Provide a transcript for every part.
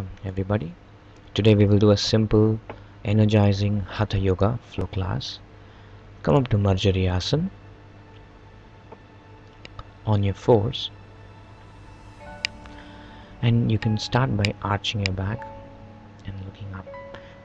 welcome everybody. Today we will do a simple energizing hatha yoga flow class. Come up to Marjariasana on your fours. And you can start by arching your back and looking up.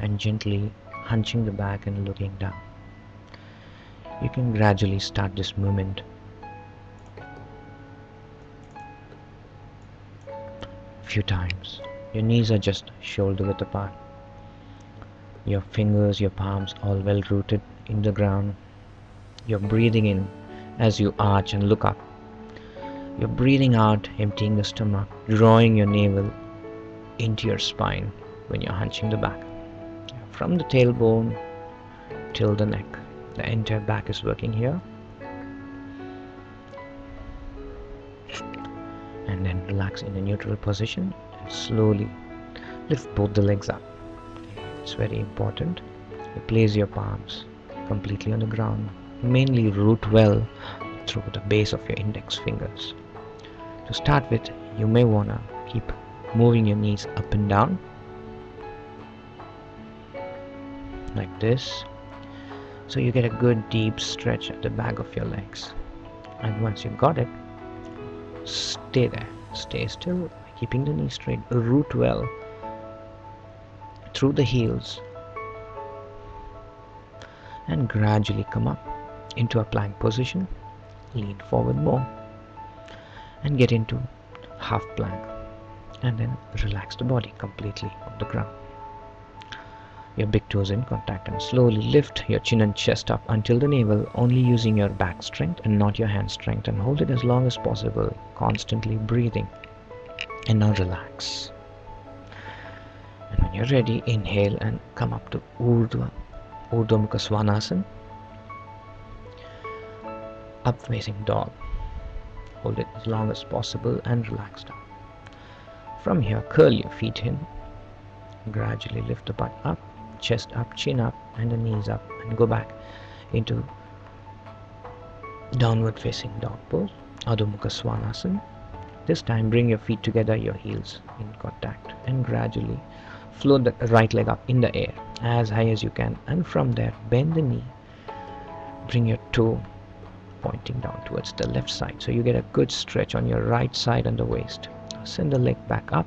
And gently hunching the back and looking down. You can gradually start this movement. A few times your knees are just shoulder width apart. Your fingers, your palms all well rooted in the ground. You're breathing in as you arch and look up. You're breathing out, emptying the stomach, drawing your navel into your spine when you're hunching the back. From the tailbone till the neck. The entire back is working here. And then relax in a neutral position slowly lift both the legs up. It's very important. You place your palms completely on the ground. Mainly root well through the base of your index fingers. To start with you may want to keep moving your knees up and down. Like this. So you get a good deep stretch at the back of your legs. And once you've got it stay there. Stay still keeping the knee straight, root well through the heels and gradually come up into a plank position lean forward more and get into half plank and then relax the body completely on the ground. Your big toes in contact and slowly lift your chin and chest up until the navel only using your back strength and not your hand strength and hold it as long as possible constantly breathing and now relax. And when you're ready inhale and come up to Urdhva Urdhva Mukha Svanasana up facing dog. Hold it as long as possible and relax down. From here curl your feet in. Gradually lift the butt up chest up chin up and the knees up and go back into downward facing dog pose Adho Mukha Svanasana this time bring your feet together, your heels in contact and gradually float the right leg up in the air as high as you can and from there bend the knee. Bring your toe pointing down towards the left side so you get a good stretch on your right side and the waist. Send the leg back up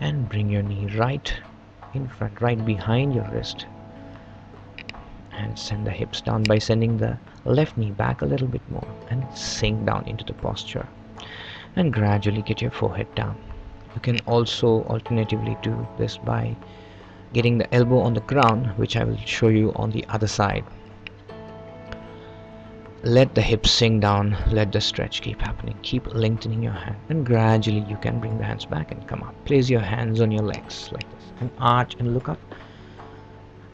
and bring your knee right in front, right behind your wrist and send the hips down by sending the left knee back a little bit more and sink down into the posture and gradually get your forehead down. You can also alternatively do this by getting the elbow on the ground which I will show you on the other side. Let the hips sink down let the stretch keep happening keep lengthening your hand and gradually you can bring the hands back and come up. Place your hands on your legs like this and arch and look up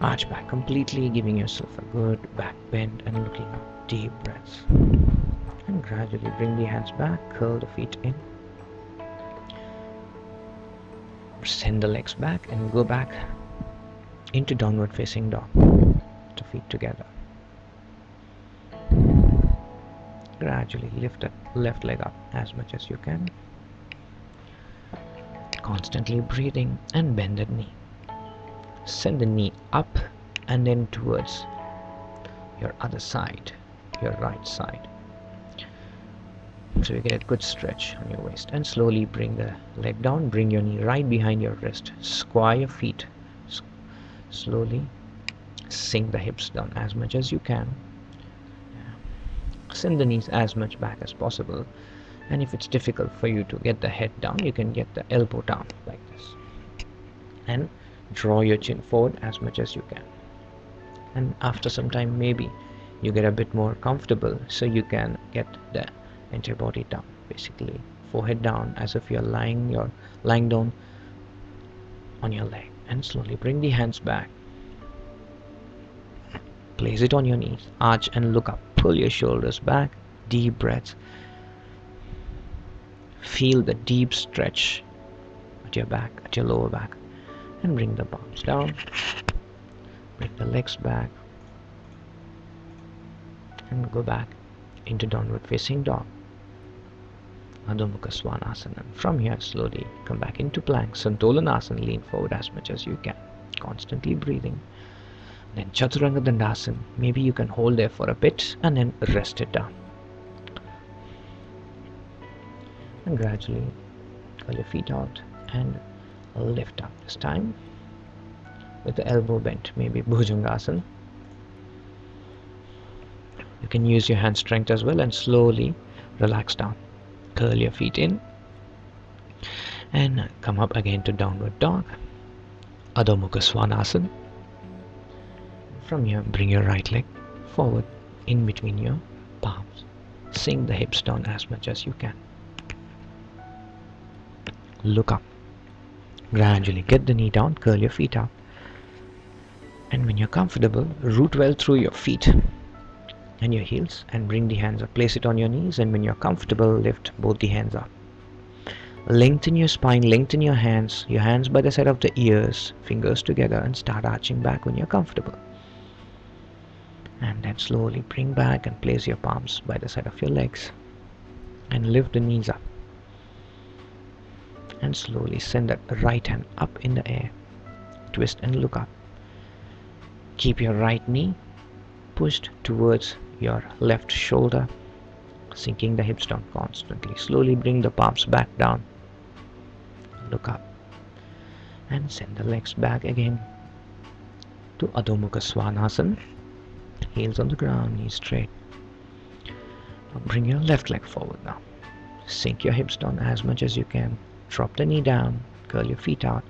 arch back completely giving yourself a good back bend and looking up deep breaths. And gradually bring the hands back curl the feet in. Send the legs back and go back into downward facing dog. The feet together. Gradually lift the left leg up as much as you can. Constantly breathing and bend the knee send the knee up and then towards your other side your right side. So you get a good stretch on your waist. And slowly bring the leg down. Bring your knee right behind your wrist. Square your feet. S slowly sink the hips down as much as you can. Send the knees as much back as possible. And if it's difficult for you to get the head down you can get the elbow down like this. And draw your chin forward as much as you can. And after some time maybe you get a bit more comfortable so you can get the entire body down basically. Forehead down as if you're lying you're lying down on your leg. And slowly bring the hands back. Place it on your knees. Arch and look up. Pull your shoulders back. Deep breaths. Feel the deep stretch at your back at your lower back and bring the palms down bring the legs back and go back into downward facing dog Adho Svanasana. From here, slowly come back into plank, Santolanasana, lean forward as much as you can, constantly breathing. Then Chaturanga Dandasana, maybe you can hold there for a bit and then rest it down. And gradually curl your feet out and lift up this time with the elbow bent, maybe Bhujangasana. You can use your hand strength as well and slowly relax down. Curl your feet in and come up again to downward dog. Adho Svanasana. From here, bring your right leg forward in between your palms. Sink the hips down as much as you can. Look up. Gradually get the knee down, curl your feet up. And when you're comfortable, root well through your feet and your heels and bring the hands up. Place it on your knees and when you're comfortable, lift both the hands up. Lengthen your spine, lengthen your hands, your hands by the side of the ears, fingers together and start arching back when you're comfortable. And then slowly bring back and place your palms by the side of your legs and lift the knees up. And slowly send that right hand up in the air. Twist and look up. Keep your right knee pushed towards your left shoulder, sinking the hips down constantly. Slowly bring the palms back down. Look up and send the legs back again to Adho Svanasana. Heels on the ground, knees straight. Now bring your left leg forward now. Sink your hips down as much as you can. Drop the knee down, curl your feet out.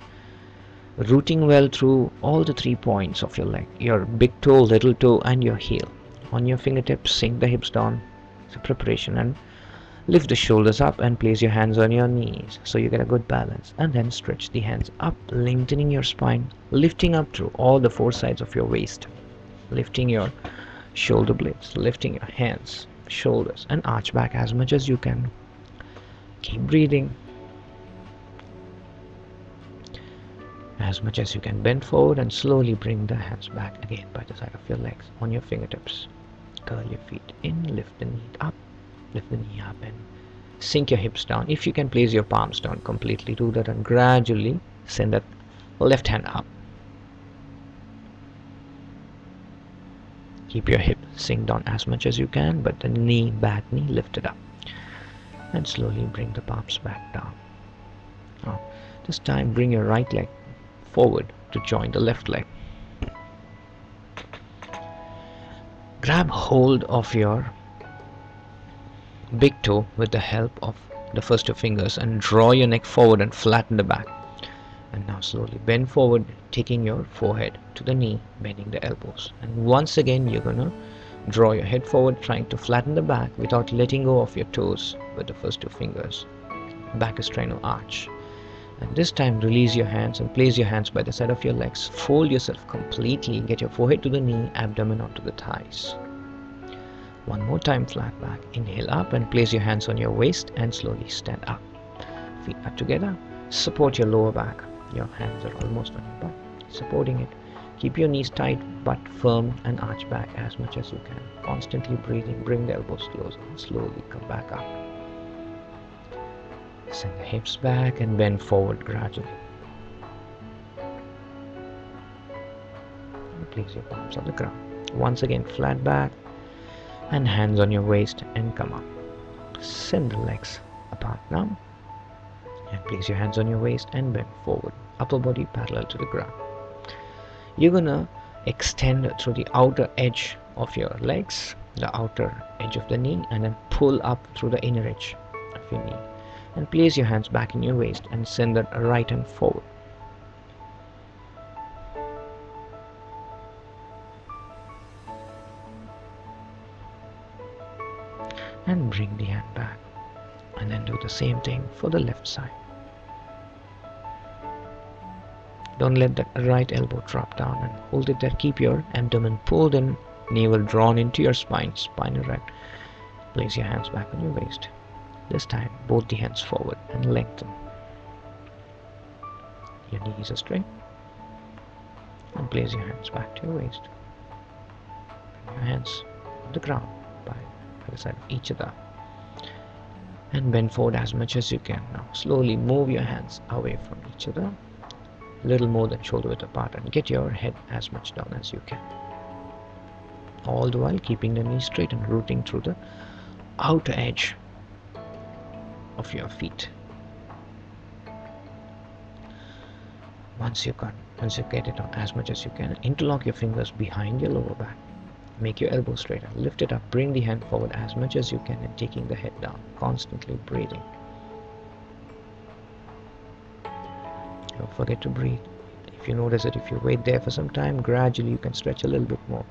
Rooting well through all the three points of your leg your big toe, little toe, and your heel. On your fingertips sink the hips down. It's a preparation. And lift the shoulders up and place your hands on your knees. So you get a good balance. And then stretch the hands up lengthening your spine. Lifting up through all the four sides of your waist. Lifting your shoulder blades. Lifting your hands shoulders and arch back as much as you can. Keep breathing as much as you can bend forward and slowly bring the hands back again by the side of your legs on your fingertips. Curl your feet in lift the knee up lift the knee up and sink your hips down. If you can place your palms down completely do that and gradually send that left hand up. Keep your hip sink down as much as you can but the knee back knee lifted up. And slowly bring the palms back down. Now this time bring your right leg forward to join the left leg. Grab hold of your big toe with the help of the first two fingers and draw your neck forward and flatten the back. And now slowly bend forward taking your forehead to the knee bending the elbows. And once again you're gonna draw your head forward trying to flatten the back without letting go of your toes with the first two fingers. Back is trying to arch and this time release your hands and place your hands by the side of your legs. Fold yourself completely get your forehead to the knee abdomen onto the thighs. One more time flat back. Inhale up and place your hands on your waist and slowly stand up. Feet back together. Support your lower back. Your hands are almost on your butt supporting it. Keep your knees tight but firm and arch back as much as you can. Constantly breathing. Bring the elbows closer slowly come back up Send the hips back and bend forward gradually. And place your palms on the ground. Once again, flat back and hands on your waist and come up. Send the legs apart now. And place your hands on your waist and bend forward. Upper body parallel to the ground. You're gonna extend through the outer edge of your legs, the outer edge of the knee, and then pull up through the inner edge of your knee and place your hands back in your waist and send the right hand forward. And bring the hand back and then do the same thing for the left side. Don't let that right elbow drop down and hold it there. Keep your abdomen pulled in, navel drawn into your spine, spine erect. Place your hands back on your waist. This time, both the hands forward and lengthen. Your knees are straight. And place your hands back to your waist. Bring your hands on the ground by, by the side of each other. and bend forward as much as you can now slowly move your hands away from each other a little more than shoulder width apart and get your head as much down as you can all the while keeping the knee straight and rooting through the outer edge of your feet. Once you once you get it on as much as you can interlock your fingers behind your lower back. Make your elbow straighter. Lift it up. Bring the hand forward as much as you can and taking the head down. Constantly breathing. Don't forget to breathe. If you notice it if you wait there for some time gradually you can stretch a little bit more.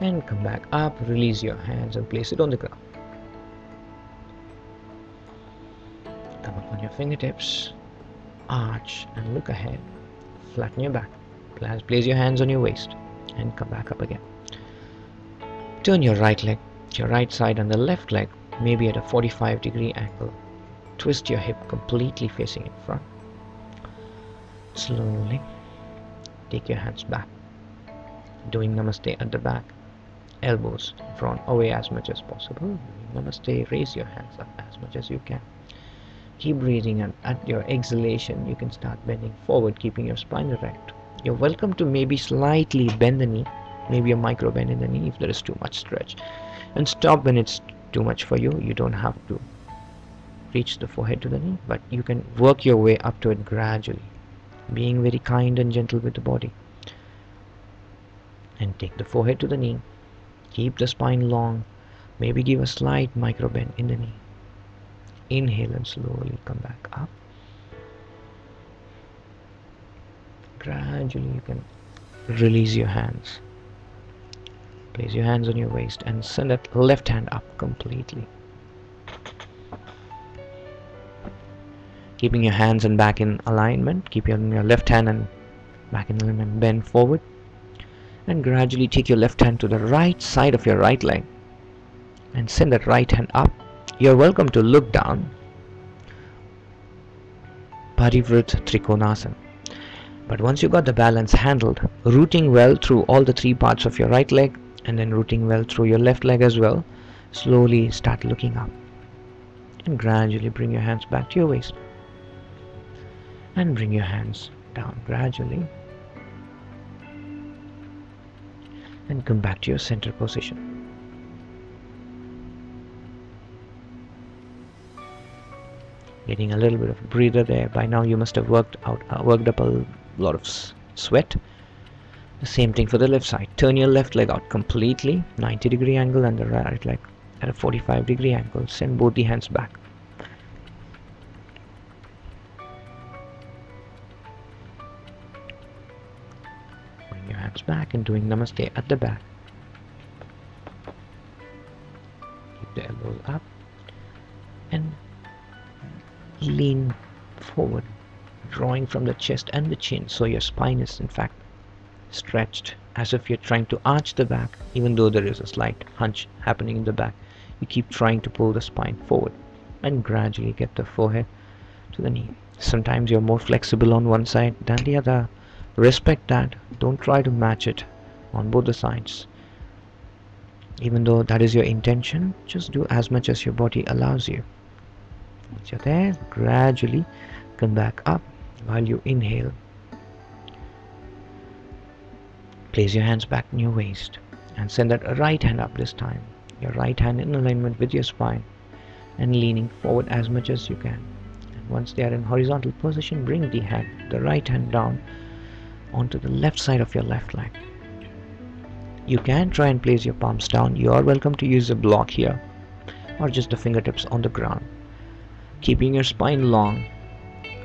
And come back up release your hands and place it on the ground fingertips arch and look ahead. Flatten your back. Place your hands on your waist and come back up again. Turn your right leg your right side and the left leg maybe at a 45 degree angle. Twist your hip completely facing in front. Slowly take your hands back. Doing namaste at the back. Elbows drawn away as much as possible. Namaste raise your hands up as much as you can keep breathing and at your exhalation you can start bending forward keeping your spine erect. You're welcome to maybe slightly bend the knee maybe a micro bend in the knee if there is too much stretch. And stop when it's too much for you. You don't have to reach the forehead to the knee but you can work your way up to it gradually. Being very kind and gentle with the body. And take the forehead to the knee. Keep the spine long. Maybe give a slight micro bend in the knee inhale and slowly come back up. Gradually you can release your hands. Place your hands on your waist and send that left hand up completely. Keeping your hands and back in alignment. Keep your, your left hand and back in alignment. Bend forward. And gradually take your left hand to the right side of your right leg. And send that right hand up you're welcome to look down. Parivrit Trikonasana but once you got the balance handled rooting well through all the three parts of your right leg and then rooting well through your left leg as well slowly start looking up. And gradually bring your hands back to your waist. And bring your hands down gradually. And come back to your center position getting a little bit of breather there. By now you must have worked out uh, worked up a lot of sweat. The same thing for the left side. Turn your left leg out completely 90 degree angle and the right leg at a 45 degree angle. Send both the hands back. Bring your hands back and doing namaste at the back. Keep the elbows up lean forward drawing from the chest and the chin so your spine is in fact stretched as if you're trying to arch the back even though there is a slight hunch happening in the back. You keep trying to pull the spine forward and gradually get the forehead to the knee. Sometimes you're more flexible on one side than the other. Respect that. Don't try to match it on both the sides. Even though that is your intention just do as much as your body allows you once you're there gradually come back up while you inhale Place your hands back in your waist and send that right hand up this time. Your right hand in alignment with your spine and leaning forward as much as you can. And once they are in horizontal position, bring the hand, the right hand down onto the left side of your left leg. You can try and place your palms down. You are welcome to use a block here or just the fingertips on the ground. Keeping your spine long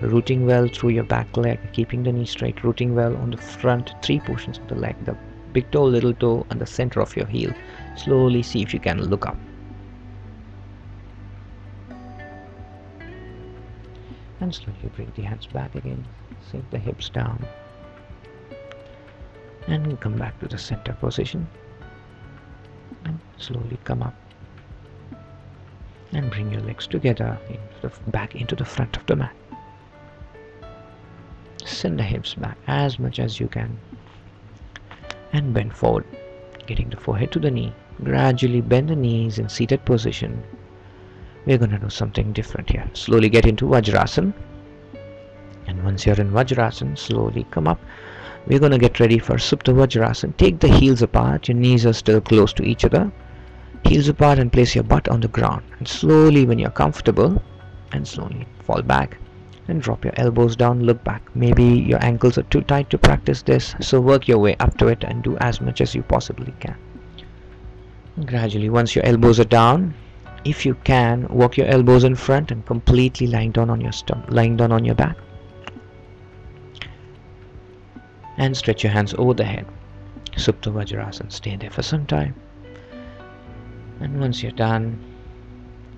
rooting well through your back leg keeping the knee straight rooting well on the front three portions of the leg the big toe little toe and the center of your heel. Slowly see if you can look up. And slowly bring the hands back again. Sink the hips down. And come back to the center position. And slowly come up and bring your legs together into the back into the front of the mat. Send the hips back as much as you can and bend forward getting the forehead to the knee. Gradually bend the knees in seated position. We're gonna do something different here. Slowly get into Vajrasana and once you're in Vajrasana slowly come up. We're gonna get ready for Supta Vajrasana take the heels apart. Your knees are still close to each other heels apart and place your butt on the ground. And slowly when you're comfortable and slowly fall back and drop your elbows down look back. Maybe your ankles are too tight to practice this so work your way up to it and do as much as you possibly can. Gradually once your elbows are down if you can walk your elbows in front and completely lying down on your stomach lying down on your back. And stretch your hands over the head. Supta Vajrasana stay there for some time and once you're done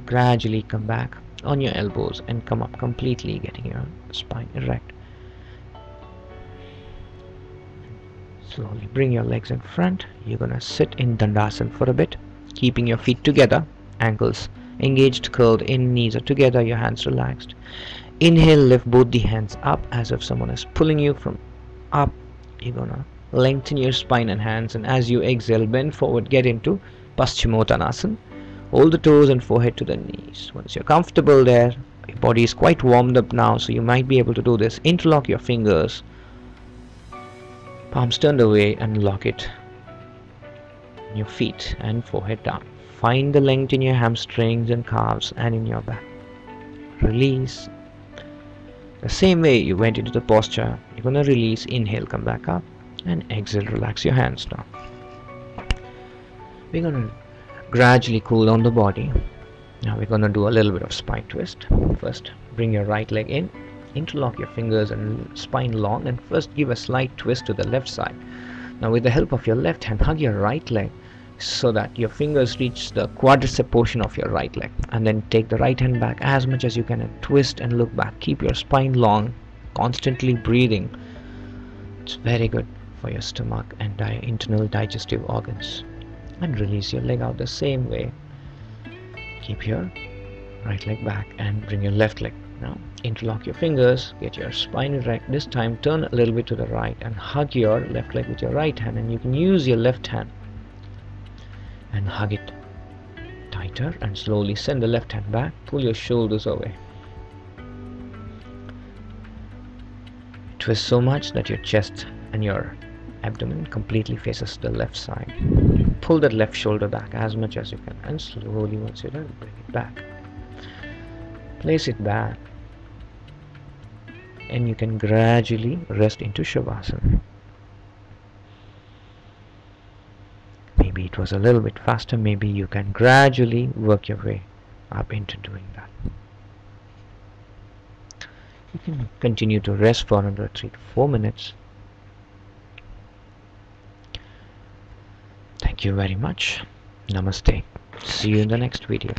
gradually come back on your elbows and come up completely getting your spine erect. Slowly bring your legs in front. You're gonna sit in Dandasana for a bit keeping your feet together ankles engaged curled in knees are together your hands relaxed. Inhale lift both the hands up as if someone is pulling you from up. You're gonna lengthen your spine and hands and as you exhale bend forward get into Paschimottanasana hold the toes and forehead to the knees. Once you're comfortable there your body is quite warmed up now so you might be able to do this. Interlock your fingers. Palms turned away and lock it. Your feet and forehead down. Find the length in your hamstrings and calves and in your back. Release. The same way you went into the posture you're gonna release. Inhale come back up. And exhale relax your hands down we're gonna gradually cool down the body. Now we're going to do a little bit of spine twist. First bring your right leg in interlock your fingers and spine long and first give a slight twist to the left side. Now with the help of your left hand hug your right leg so that your fingers reach the quadricep portion of your right leg. And then take the right hand back as much as you can and twist and look back. Keep your spine long constantly breathing. It's very good for your stomach and internal digestive organs and release your leg out the same way. Keep your right leg back and bring your left leg. Now interlock your fingers get your spine erect this time turn a little bit to the right and hug your left leg with your right hand. And you can use your left hand and hug it tighter and slowly send the left hand back. Pull your shoulders away. Twist so much that your chest and your abdomen completely faces the left side pull that left shoulder back as much as you can and slowly once you're done bring it back. Place it back. And you can gradually rest into Shavasana. Maybe it was a little bit faster. Maybe you can gradually work your way up into doing that. You can continue to rest for another 3 to 4 minutes Thank you very much. Namaste. See you in the next video.